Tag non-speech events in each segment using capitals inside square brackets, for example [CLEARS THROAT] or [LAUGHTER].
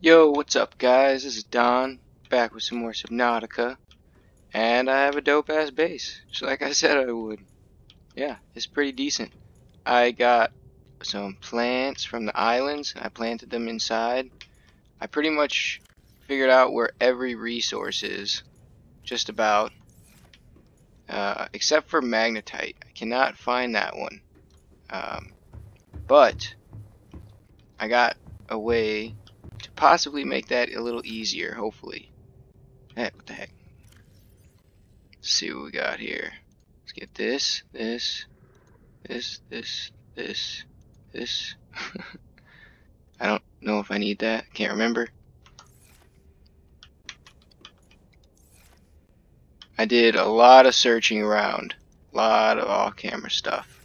Yo, what's up guys? This is Don, back with some more Subnautica. And I have a dope ass base, just like I said I would. Yeah, it's pretty decent. I got some plants from the islands, I planted them inside. I pretty much figured out where every resource is, just about. Uh, except for magnetite. I cannot find that one. Um, but, I got a way to possibly make that a little easier, hopefully. Heck, what the heck? Let's see what we got here. Let's get this, this, this, this, this, this. [LAUGHS] I don't know if I need that. Can't remember. I did a lot of searching around. A lot of off-camera stuff.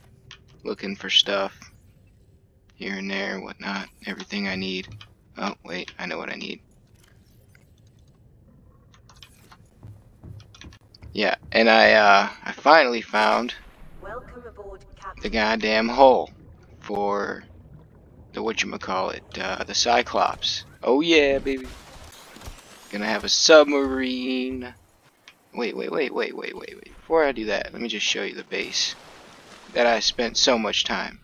Looking for stuff. Here and there, whatnot. Everything I need. Oh, wait, I know what I need. Yeah, and I, uh, I finally found Aboard, the goddamn hole for the whatchamacallit, uh, the Cyclops. Oh yeah, baby. Gonna have a submarine. Wait, wait, wait, wait, wait, wait, wait. Before I do that, let me just show you the base that I spent so much time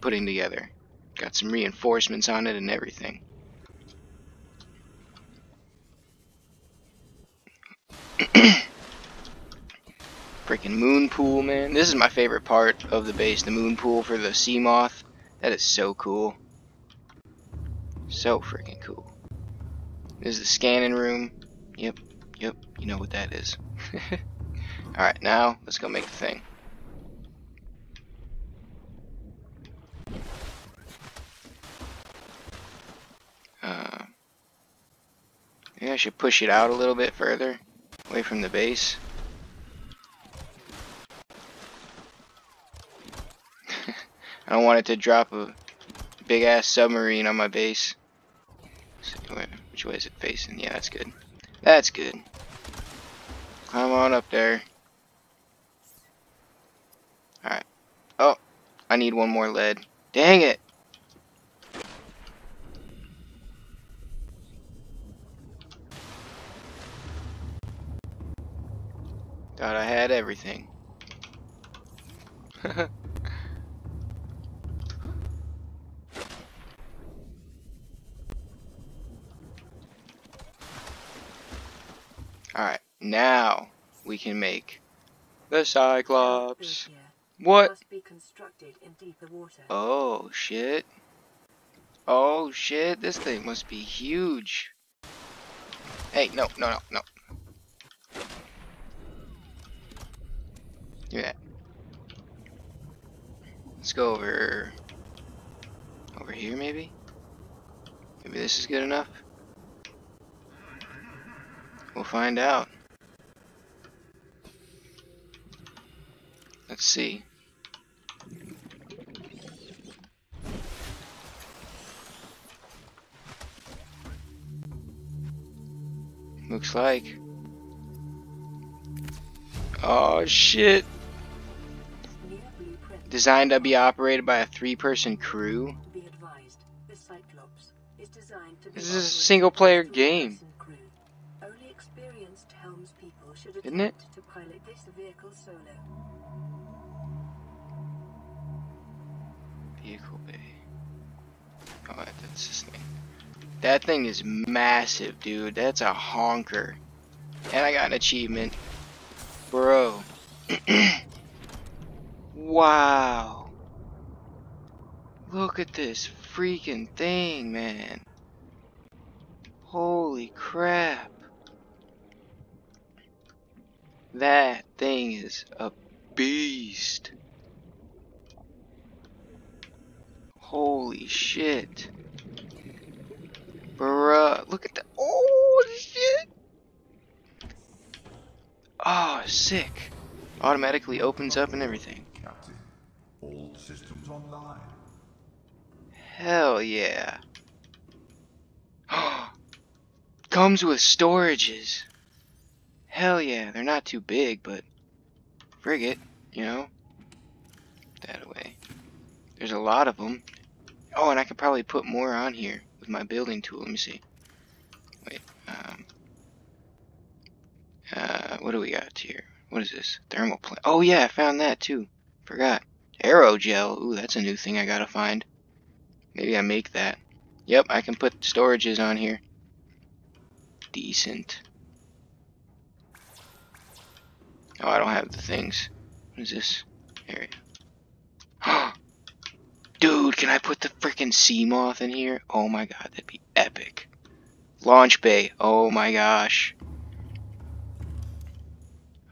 putting together. Got some reinforcements on it and everything. [CLEARS THROAT] Freaking moon pool, man. This is my favorite part of the base, the moon pool for the Seamoth. That is so cool. So freaking cool. This is the scanning room. Yep, yep, you know what that is. [LAUGHS] Alright, now let's go make the thing. Uh, maybe I should push it out a little bit further, away from the base. [LAUGHS] I don't want it to drop a big ass submarine on my base. Which way is it facing? Yeah, that's good. That's good. Climb on up there. Alright. Oh, I need one more lead. Dang it! Thought I had everything. [LAUGHS] Alright, now we can make the Cyclops. What? Oh shit. Oh shit, this thing must be huge. Hey, no, no, no, no. That. Let's go over over here maybe? Maybe this is good enough? We'll find out. Let's see. Looks like. Oh shit. Designed to be operated by a three-person crew. This is a single-player game. Isn't it? To pilot this vehicle solo. Vehicle bay. Oh, that's this thing. That thing is massive, dude. That's a honker. And I got an achievement. Bro. [CLEARS THROAT] wow. Look at this freaking thing, man. Holy crap. That thing is a beast. Holy shit. Bruh, look at the- Oh, shit. Oh, sick. Automatically opens up and everything. Captain, all systems online. Hell yeah. [GASPS] Comes with storages. Hell yeah, they're not too big, but frigate, you know? That away. There's a lot of them. Oh, and I could probably put more on here with my building tool. Let me see. Wait, um, uh, what do we got here? What is this? Thermal plant. Oh yeah, I found that too. Forgot. Aerogel. Ooh, that's a new thing I gotta find. Maybe I make that. Yep, I can put storages on here. Decent. Oh, I don't have the things. What is this area? [GASPS] Dude, can I put the freaking Seamoth in here? Oh my god, that'd be epic. Launch bay. Oh my gosh.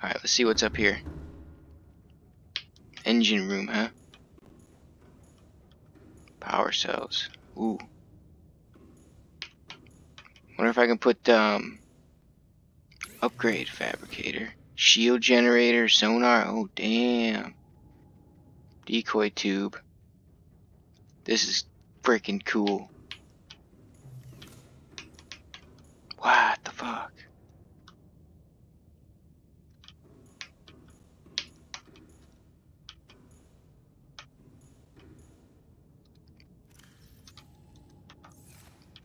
Alright, let's see what's up here. Engine room, huh? Power cells. Ooh. Wonder if I can put, um... Upgrade fabricator. Shield generator, sonar. Oh, damn. Decoy tube. This is freaking cool. What the fuck?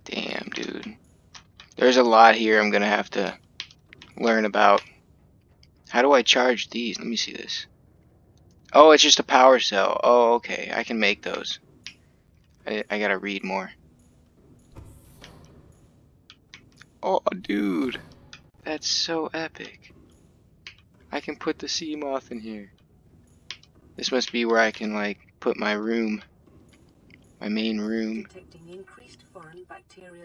Damn, dude. There's a lot here I'm gonna have to learn about. How do I charge these? Let me see this. Oh, it's just a power cell. Oh, okay. I can make those. I, I gotta read more. Oh, dude. That's so epic. I can put the Seamoth in here. This must be where I can, like, put my room. My main room. Detecting increased foreign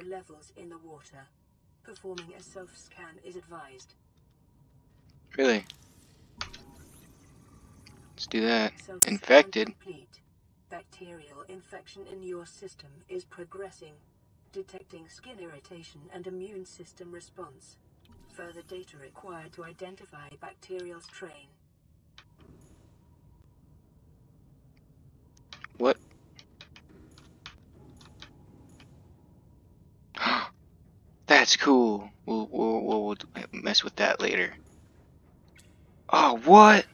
levels in the water. Performing a self-scan is advised. Really? Let's do that. Infected. Complete. Bacterial infection in your system is progressing. Detecting skin irritation and immune system response. Further data required to identify bacterial strain. What? That's cool. We'll, we'll, we'll, mess with that later. Oh, what?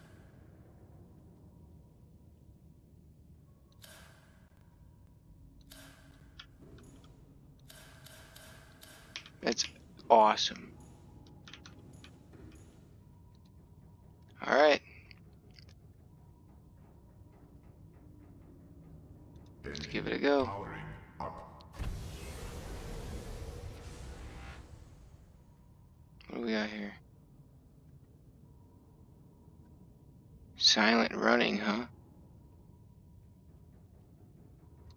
That's awesome. Alright. Let's give it a go. Powering up. What do we got here? Silent running, huh?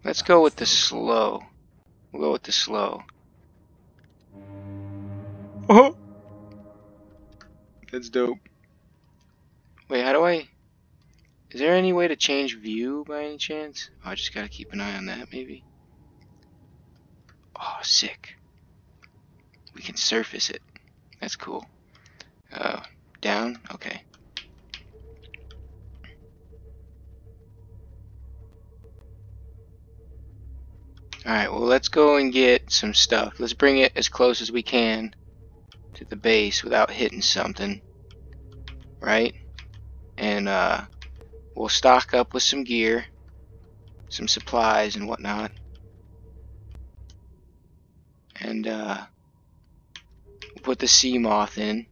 Let's go with the slow. We'll go with the slow. Oh! That's dope. Wait, how do I... Is there any way to change view by any chance? Oh, I just gotta keep an eye on that, maybe. Oh, sick. We can surface it. That's cool. Uh, down? Okay. Alright, well let's go and get some stuff. Let's bring it as close as we can to the base without hitting something. Right? And uh, we'll stock up with some gear, some supplies and whatnot. And uh, put the Seamoth in.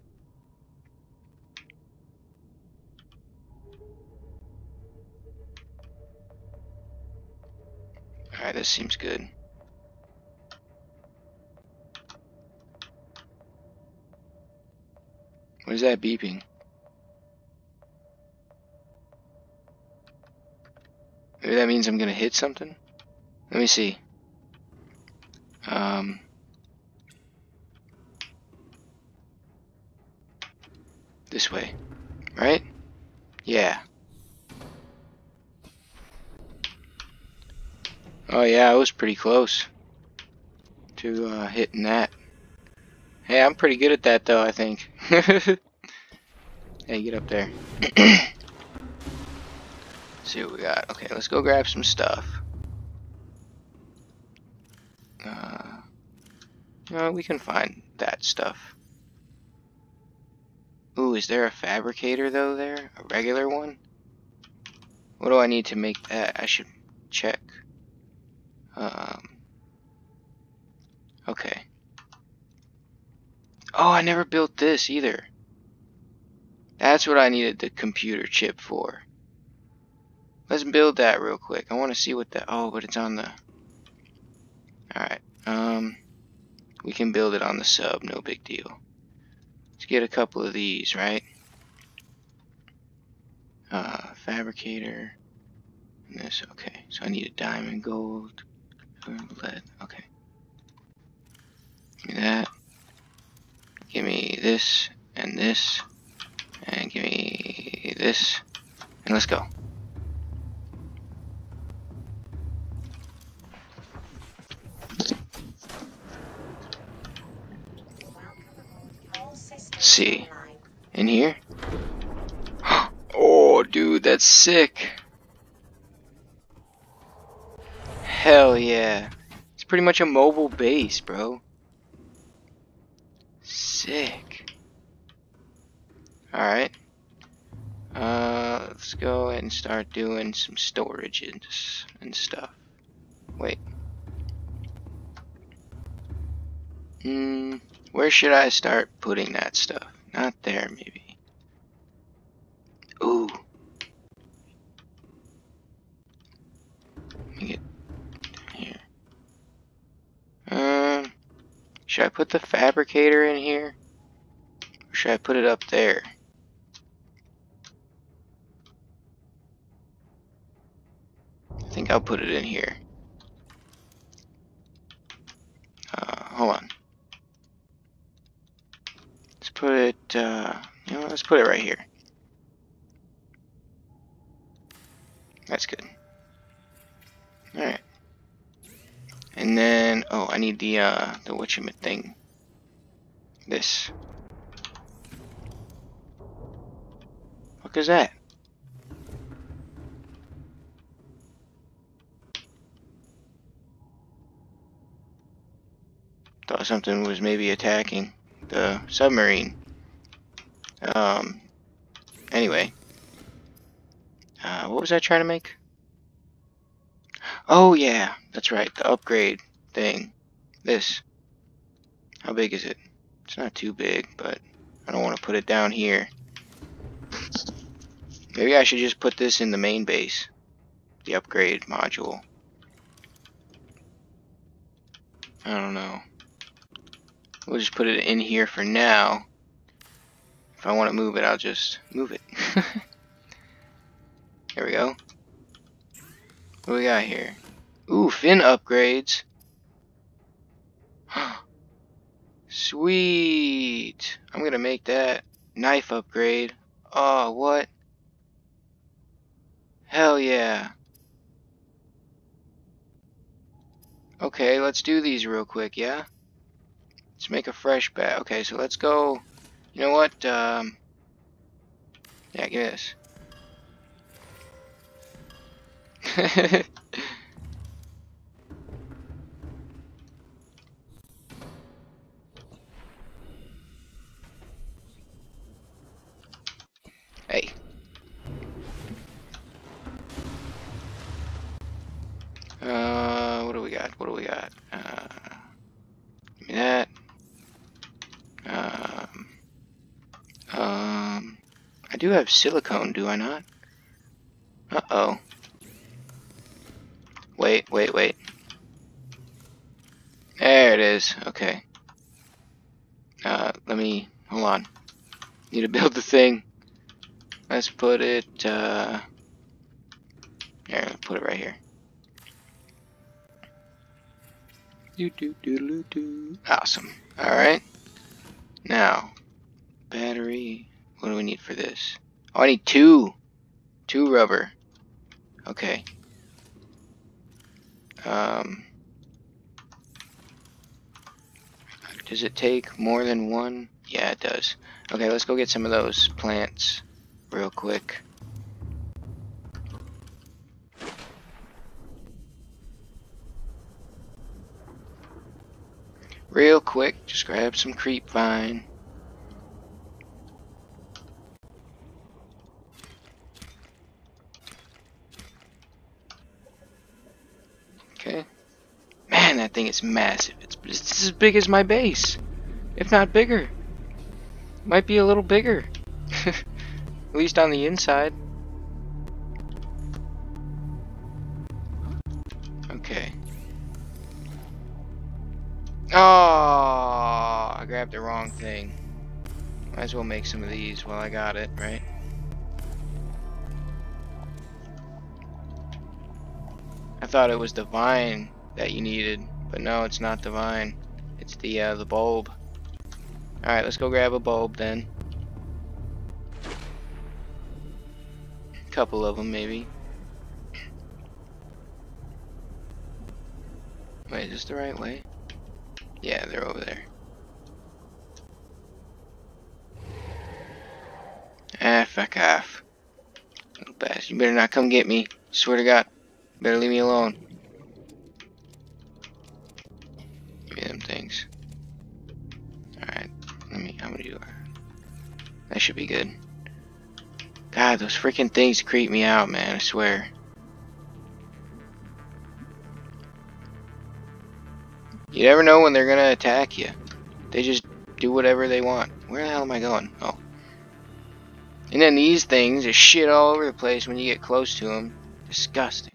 Alright, this seems good. What is that beeping? Maybe that means I'm gonna hit something? Let me see. Um. This way. Right? Yeah. Oh yeah, I was pretty close to uh, hitting that. Hey, I'm pretty good at that though, I think. [LAUGHS] hey, get up there. [CLEARS THROAT] see what we got. Okay, let's go grab some stuff. Uh, uh, we can find that stuff. Ooh, is there a fabricator though there? A regular one? What do I need to make that? I should check. Um, okay. Oh, I never built this either. That's what I needed the computer chip for. Let's build that real quick. I want to see what that... Oh, but it's on the... Alright. Um, we can build it on the sub. No big deal. Let's get a couple of these, right? Uh, fabricator. And this. Okay. So I need a diamond, gold, lead. Okay. Give me that. Give me this and this. And give me this. And let's go. see. In here? [GASPS] Oh, dude, that's sick. Hell yeah. It's pretty much a mobile base, bro. Sick. Alright. Uh, let's go and start doing some storage and, and stuff. Wait. Hmm. Where should I start putting that stuff? Not there, maybe. Ooh. Let me get here. Um, should I put the fabricator in here? Or should I put it up there? I think I'll put it in here. Uh, hold on Let's put it, uh, you know, let's put it right here. That's good. Alright. And then, oh, I need the, uh, the whatchamit thing. This. What is that? Thought something was maybe attacking the submarine. Um, anyway. Uh, what was I trying to make? Oh yeah, that's right, the upgrade thing. This. How big is it? It's not too big, but I don't want to put it down here. Maybe I should just put this in the main base. The upgrade module. I don't know. We'll just put it in here for now. If I want to move it, I'll just move it. [LAUGHS] there we go. What we got here? Ooh, fin upgrades. [GASPS] Sweet. I'm gonna make that knife upgrade. Oh, what? Hell yeah. Okay, let's do these real quick, yeah? Let's make a fresh bat. Okay, so let's go. You know what? Um, yeah, give me this. [LAUGHS] hey. Uh, what do we got? What do we got? Uh, give me that. Um, um, I do have silicone, do I not? Uh-oh. Wait, wait. There it is. Okay. Uh, let me, hold on. Need to [LAUGHS] build the thing. Let's put it, uh, here, put it right here. Do, do, do, do, do. Awesome. Alright. Now, battery. What do we need for this? Oh, I need two. Two rubber. Okay. Um, does it take more than one? Yeah, it does. Okay, let's go get some of those plants real quick. Real quick, just grab some creep vine. Okay. Man, that thing is massive. It's, it's as big as my base. If not bigger. might be a little bigger. [LAUGHS] At least on the inside. Okay. Oh, I grabbed the wrong thing. Might as well make some of these while I got it, right? I thought it was the vine that you needed, but no, it's not the vine. It's the uh, the bulb. All right, let's go grab a bulb then. A couple of them maybe. Wait, is this the right way? Yeah, they're over there. Ah, fuck off. Little bastard. You better not come get me. Swear to God. Better leave me alone. Should be good. God, those freaking things creep me out, man. I swear. You never know when they're gonna attack you. They just do whatever they want. Where the hell am I going? Oh. And then these things just shit all over the place when you get close to them. Disgusting.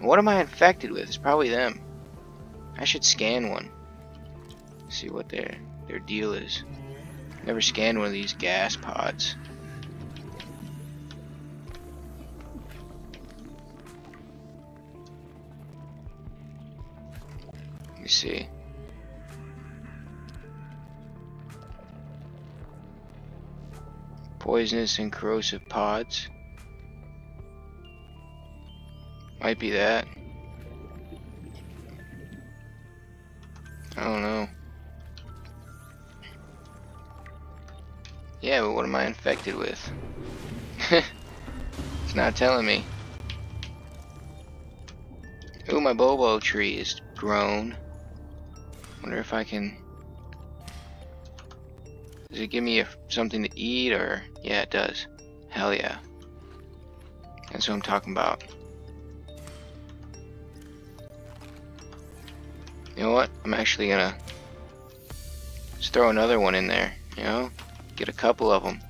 What am I infected with? It's probably them. I should scan one. See what their their deal is. Never scanned one of these gas pods. Let me see. Poisonous and corrosive pods. Might be that. Yeah, but what am I infected with? [LAUGHS] it's not telling me. Ooh, my Bulbo tree is grown. Wonder if I can... Does it give me a, something to eat or... Yeah, it does. Hell yeah. That's what I'm talking about. You know what? I'm actually gonna just throw another one in there, you know? Get a couple of them.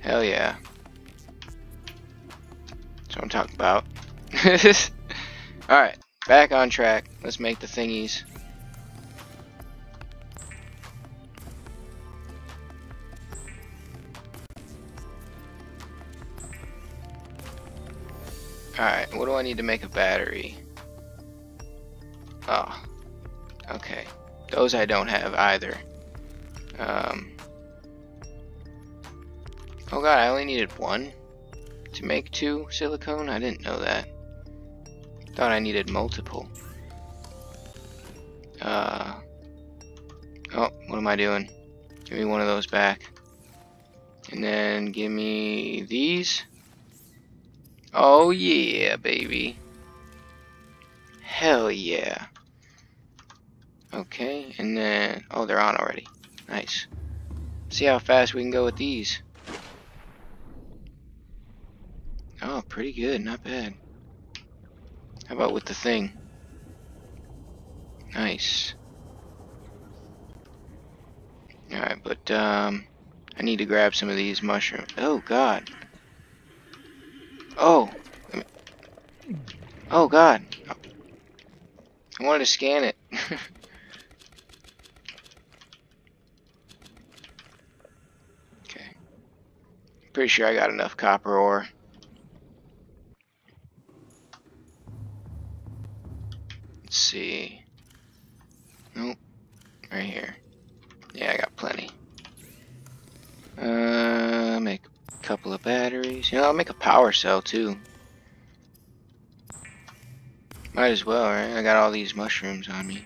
Hell yeah. That's what I'm talking about. [LAUGHS] Alright, back on track. Let's make the thingies. Alright, what do I need to make a battery? Oh. Okay. Those I don't have either. Um. Oh god, I only needed one to make two silicone? I didn't know that. Thought I needed multiple. Uh. Oh, what am I doing? Give me one of those back. And then give me these. Oh yeah, baby. Hell yeah. Okay, and then, oh, they're on already. Nice. See how fast we can go with these. Oh, pretty good, not bad. How about with the thing? Nice. Alright, but, um, I need to grab some of these mushrooms. Oh, God. Oh. Oh god. I wanted to scan it. [LAUGHS] Pretty sure I got enough copper ore. Let's see. Nope. Right here. Yeah, I got plenty. Uh, make a couple of batteries. You know, I'll make a power cell too. Might as well, right? I got all these mushrooms on me.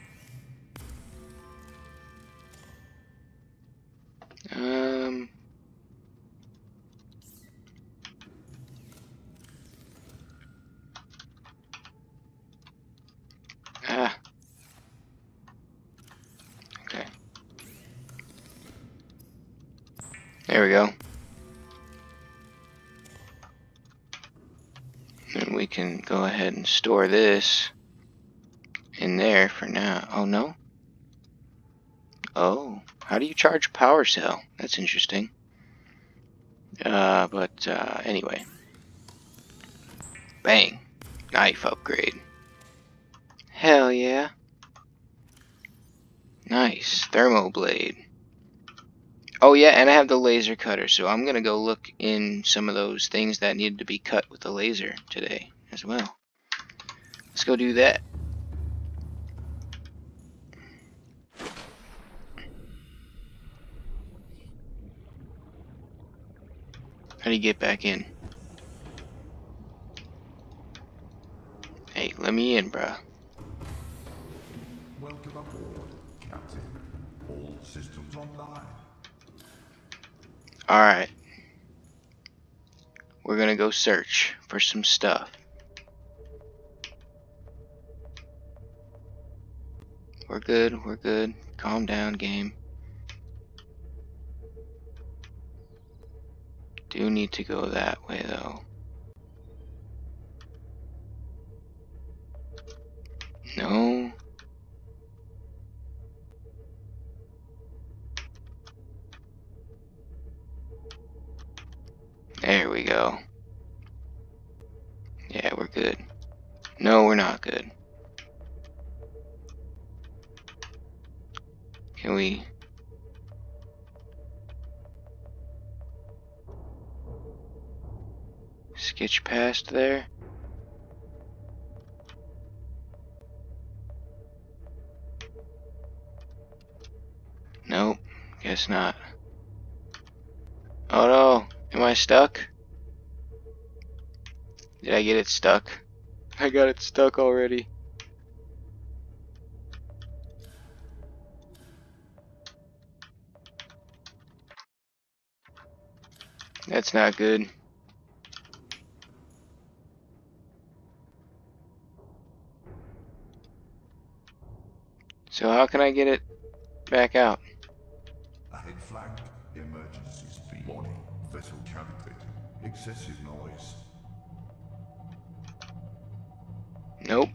There we go. And we can go ahead and store this in there for now. Oh no? Oh, how do you charge a power cell? That's interesting. Uh, but uh, anyway. Bang. Knife upgrade. Hell yeah. Nice. Thermoblade. Oh yeah, and I have the laser cutter, so I'm gonna go look in some of those things that needed to be cut with the laser today as well. Let's go do that. How do you get back in? Hey, let me in, bruh. Welcome aboard, Captain. All systems online. Alright. We're gonna go search for some stuff. We're good, we're good. Calm down, game. Do need to go that way, though. Past there? Nope, guess not. Oh no, am I stuck? Did I get it stuck? I got it stuck already. That's not good. So how can I get it back out? In flag, emergency speed. Warning, vessel cavitated. Excessive noise. Nope.